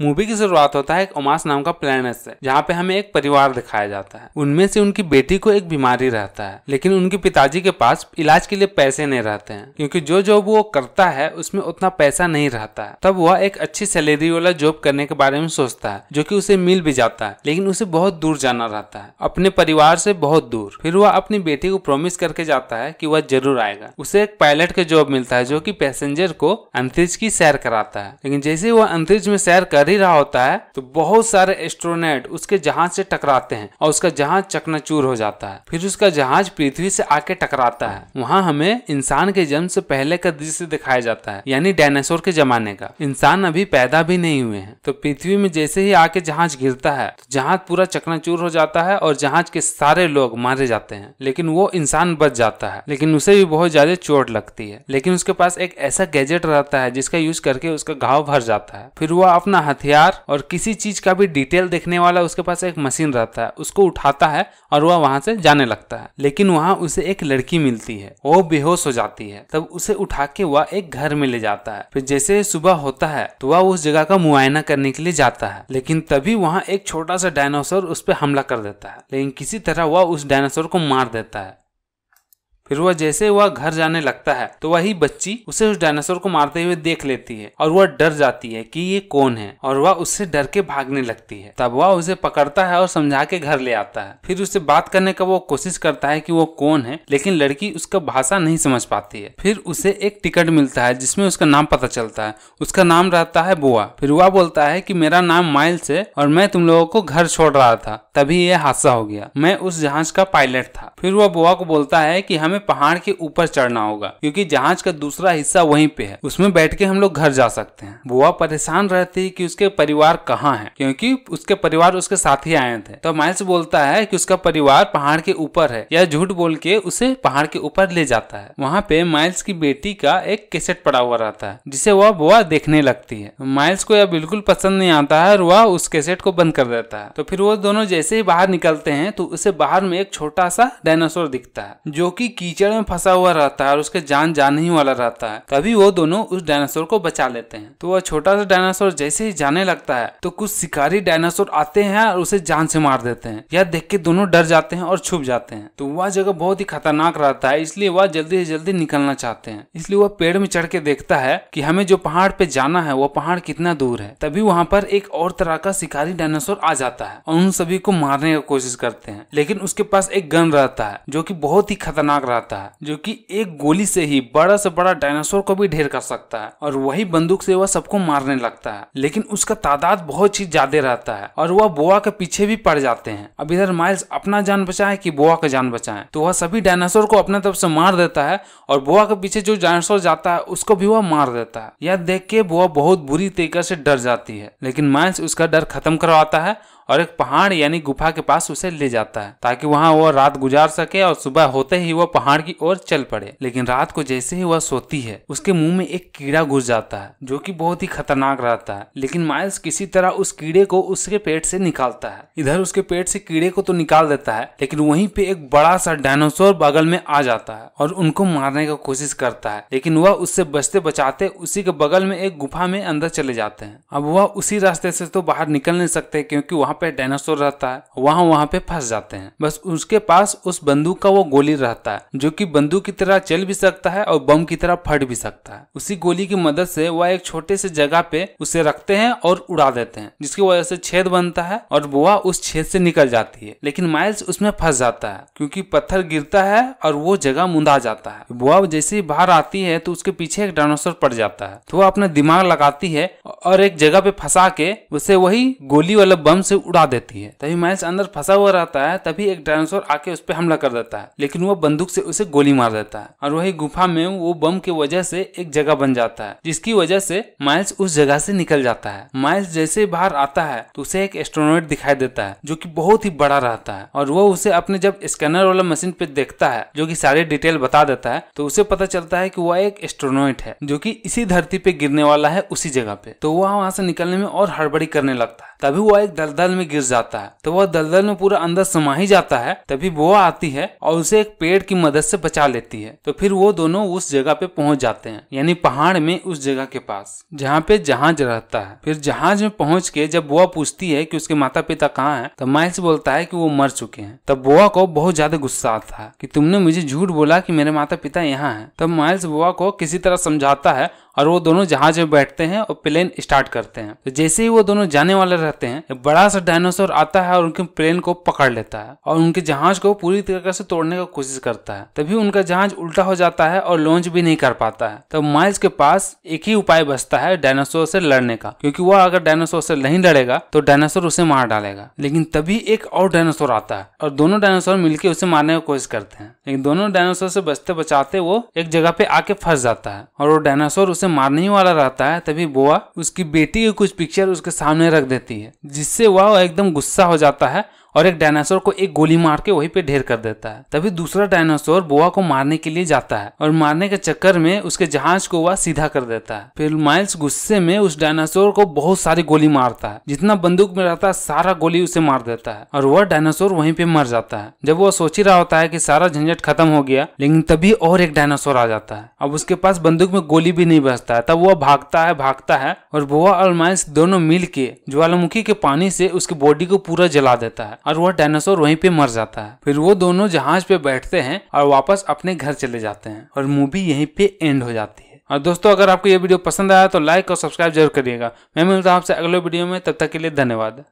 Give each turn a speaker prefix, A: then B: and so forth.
A: Movie की शुरुआत होता है एक ओमास नाम का प्लेनेट से, जहाँ पे हमें एक परिवार दिखाया जाता है। उनमें से उनकी बेटी को एक बीमारी रहता है, लेकिन उनके पिताजी के पास इलाज के लिए पैसे नहीं रहते हैं, क्योंकि जो जॉब वो करता है, उसमें उतना पैसा नहीं रहता है। तब वह एक अच्छी सैलरी वाला जॉब करने के बारे में सोचता है, जो की उसे मिल भी जाता है, लेकिन उसे बहुत दूर जाना रहता है। अपने परिवार से बहुत दूर। फिर वह अपनी बेटी को प्रोमिस करके जाता है की वह ज़रूर आएगा। उसे एक पायलट का जॉब मिलता है, जो की पैसेंजर को अंतरिक्ष की सैर कराता है। लेकिन जैसे वह अंतरिक्ष में सैर कर ही रहा होता है तो बहुत सारे एस्ट्रोनेट उसके जहाज़ से टकराते हैं और उसका जहाज़ चकनाचूर हो जाता है। फिर उसका जहाज़ पृथ्वी से आके टकराता है। वहाँ हमें इंसान के जन्म से पहले का दृश्य दिखाया जाता है, यानी डायनासोर के जमाने का। इंसान अभी पैदा भी नहीं हुए हैं तो पृथ्वी में जैसे ही आके जहाज़ गिरता है तो जहाज़ पूरा चकनाचूर हो जाता है और जहाज़ के सारे लोग मारे जाते हैं। लेकिन वो इंसान बच जाता है, लेकिन उसे भी बहुत ज़्यादा चोट लगती है। लेकिन उसके पास एक ऐसा गैजेट रहता है जिसका यूज़ करके उसका घाव भर जाता है। फिर वह अपना हथियार और किसी चीज़ का भी डिटेल देखने वाला उसके पास एक मशीन रहता है। उसको उठाता है और वह वहाँ से जाने लगता है। लेकिन वहाँ उसे एक लड़की मिलती है। वो बेहोश हो जाती है। तब उसे उठा के वह एक घर में ले जाता है। फिर जैसे सुबह होता है तो वह उस जगह का मुआयना करने के लिए जाता है। लेकिन तभी वहाँ एक छोटा सा डायनासोर उस पर हमला कर देता है। लेकिन किसी तरह वह उस डायनासोर को मार देता है। फिर वह जैसे वह घर जाने लगता है तो वही बच्ची उसे उस डायनासोर को मारते हुए देख लेती है और वह डर जाती है कि ये कौन है और वह उससे डर के भागने लगती है। तब वह उसे पकड़ता है और समझा के घर ले आता है। फिर उससे बात करने का वो कोशिश करता है कि वो कौन है, लेकिन लड़की उसका भाषा नहीं समझ पाती है। फिर उसे एक टिकट मिलता है, जिसमें उसका नाम पता चलता है। उसका नाम रहता है बुआ। फिर वह बोलता है की मेरा नाम माइल्स है और मैं तुम लोगों को घर छोड़ रहा था। तभी यह हादसा हो गया। मैं उस जहाज़ का पायलट था। फिर वह बुआ को बोलता है की हमें पहाड़ के ऊपर चढ़ना होगा, क्योंकि जहाज़ का दूसरा हिस्सा वहीं पे है। उसमें बैठ के हम लोग घर जा सकते हैं। बुआ परेशान रहती है कि उसके परिवार कहाँ है, क्योंकि उसके परिवार उसके साथ ही आए थे। तो माइल्स बोलता है कि उसका परिवार पहाड़ के ऊपर है, या झूठ बोल के उसे पहाड़ के ऊपर ले जाता है। वहाँ पे माइल्स की बेटी का एक कैसेट पड़ा हुआ रहता है, जिसे वह बुआ देखने लगती है। माइल्स को यह बिल्कुल पसंद नहीं आता है और वह उस कैसेट को बंद कर देता है। तो फिर वो दोनों जैसे ही बाहर निकलते हैं तो उसे बाहर में एक छोटा सा डायनासोर दिखता है, जो कि कीचड़ में फंसा हुआ रहता है और उसके जान जाने ही वाला रहता है। तभी वो दोनों उस डायनासोर को बचा लेते हैं। तो वह छोटा सा डायनासोर जैसे ही जाने लगता है तो कुछ शिकारी डायनासोर आते हैं और उसे जान से मार देते हैं। यह देख के दोनों डर जाते हैं और छुप जाते हैं। तो वह जगह बहुत ही खतरनाक रहता है, इसलिए वह जल्दी से जल्दी निकलना चाहते हैं। इसलिए वह पेड़ में चढ़ के देखता है कि हमें जो पहाड़ पे जाना है, वो पहाड़ कितना दूर है। तभी वहाँ पर एक और तरह का शिकारी डायनासोर आ जाता है और उन सभी को मारने की कोशिश करते हैं। लेकिन उसके पास एक गन रहता है, जो कि बहुत ही खतरनाक रहता है, जो कि एक गोली से ही बड़ा से बड़ा डायनासोर को भी ढेर कर सकता है, और वही बंदूक से वह सबको मारने लगता है। लेकिन उसका तादाद बहुत ही ज़्यादा रहता है, और वह बोआ के पीछे भी पड़ जाते हैं। अब इधर माइल्स अपना जान बचाए कि बोआ का जान बचाए। तो वह सभी डायनासोर को अपने तरफ़ से मार देता है, और बोआ के पीछे जो डायनासोर जाता है, उसको भी वह मार देता है। यह देख के बोआ बहुत बुरी तरीके से डर जाती है, लेकिन माइल्स उसका डर खत्म करवाता है और एक पहाड़ यानी गुफा के पास उसे ले जाता है, ताकि वहाँ वह रात गुजार सके और सुबह होते ही वह पहाड़ की ओर चल पड़े। लेकिन रात को जैसे ही वह सोती है, उसके मुँह में एक कीड़ा घुस जाता है, जो कि बहुत ही खतरनाक रहता है। लेकिन माइल्स किसी तरह उस कीड़े को उसके पेट से निकालता है। इधर उसके पेट से कीड़े को तो निकाल देता है, लेकिन वहीं पे एक बड़ा सा डायनासोर बगल में आ जाता है और उनको मारने का कोशिश करता है। लेकिन वह उससे बचते बचाते उसी के बगल में एक गुफा में अंदर चले जाते हैं। अब वह उसी रास्ते से तो बाहर निकल नहीं सकते, क्योंकि वहाँ पे डायनासोर रहता है, वहाँ वहाँ पे फंस जाते हैं। बस उसके पास उस बंदूक का वो गोली रहता है, जो कि बंदूक की तरह चल भी सकता है और बम की तरह फट भी सकता है। उसी गोली की मदद से वह एक छोटे से जगह पे उसे रखते हैं और उड़ा देते हैं, जिसकी वजह से छेद बनता है और बुआ उस छेद से निकल जाती है। लेकिन माइल्स उसमें फंस जाता है, क्योंकि पत्थर गिरता है और वो जगह मुंदा जाता है। बुआ जैसे ही बाहर आती है तो उसके पीछे एक डायनासोर पड़ जाता है। तो वह अपना दिमाग लगाती है और एक जगह पे फंसा के उसे वही गोली वाला बम से उड़ा देती है। तभी माइल्स अंदर फंसा हुआ रहता है, तभी एक डायनासोर आके उस पर हमला कर देता है। लेकिन वो बंदूक से उसे गोली मार देता है और वही गुफा में वो बम की वजह से एक जगह बन जाता है, जिसकी वजह से माइल्स उस जगह से निकल जाता है। माइल्स जैसे बाहर आता है तो उसे एक एस्ट्रोनॉइट दिखाई देता है, जो की बहुत ही बड़ा रहता है और वो उसे अपने जब स्कैनर वाला मशीन पे देखता है, जो की सारे डिटेल बता देता है तो उसे पता चलता है की वह एक एस्ट्रोनॉइट है, जो की इसी धरती पे गिरने वाला है उसी जगह पे। तो वह वहाँ से निकलने में और हड़बड़ी करने लगता है। तभी वह एक दलदल में गिर जाता है। तो वह दलदल में पूरा अंदर समा ही जाता है, तभी बोआ आती है और उसे एक पेड़ की मदद से बचा लेती है। तो फिर वो दोनों उस जगह पे पहुँच जाते हैं, यानी पहाड़ में उस जगह के पास, जहाँ पे जहाज़ रहता है। फिर जहाज़ में पहुँच के जब बुआ पूछती है कि उसके माता पिता कहाँ है तो माइल्स बोलता है कि वो मर चुके हैं। तब बुआ को बहुत ज़्यादा गुस्सा आता है कि तुमने मुझे झूठ बोला कि मेरे माता पिता यहाँ है। तब माइल्स बुआ को किसी तरह समझाता है और वो दोनों जहाज़ में बैठते हैं और प्लेन स्टार्ट करते हैं। तो जैसे ही वो दोनों जाने वाले रहते हैं बड़ा सा डायनासोर आता है और उनके प्लेन को पकड़ लेता है और उनके जहाज़ को पूरी तरीके से तोड़ने की कोशिश करता है। तभी उनका जहाज़ उल्टा हो जाता है और लॉन्च भी नहीं कर पाता है। तब माइल्स के पास एक ही उपाय बचता है डायनासोर से लड़ने का। क्योंकि वह अगर डायनासोर से नहीं लड़ेगा तो डायनासोर उसे मार डालेगा। लेकिन तभी एक और डायनासोर आता है और दोनों डायनासोर मिलकर उसे मारने की कोशिश करते हैं। लेकिन दोनों डायनासोर से बचते बचाते वो एक जगह पे आके फंस जाता है और वो डायनासोर उसे मारने ही वाला रहता है, तभी बोआ उसकी बेटी की कुछ पिक्चर उसके सामने रख देती है, जिससे वह एकदम गुस्सा हो जाता है और एक डायनासोर को एक गोली मार के वहीं पे ढेर कर देता है। तभी दूसरा डायनासोर बोआ को मारने के लिए जाता है और मारने के चक्कर में उसके जहाज़ को वह सीधा कर देता है। फिर माइल्स गुस्से में उस डायनासोर को बहुत सारी गोली मारता है। जितना बंदूक में रहता है, सारा गोली उसे मार देता है और वह डायनासोर वहीं पे मर जाता है। जब वह सोच ही रहा होता है कि सारा झंझट खत्म हो गया, लेकिन तभी और एक डायनासोर आ जाता है। अब उसके पास बंदूक में गोली भी नहीं बचता है। तब वह भागता है भागता है और बोआ और माइल्स दोनों मिल के ज्वालामुखी के पानी से उसकी बॉडी को पूरा जला देता है और वह डायनासोर वहीं पे मर जाता है। फिर वो दोनों जहाज़ पे बैठते हैं और वापस अपने घर चले जाते हैं और मूवी यहीं पे एंड हो जाती है। और दोस्तों, अगर आपको ये वीडियो पसंद आया तो लाइक और सब्सक्राइब ज़रूर करिएगा। मैं मिलता हूँ आपसे अगले वीडियो में, तब तक के लिए धन्यवाद।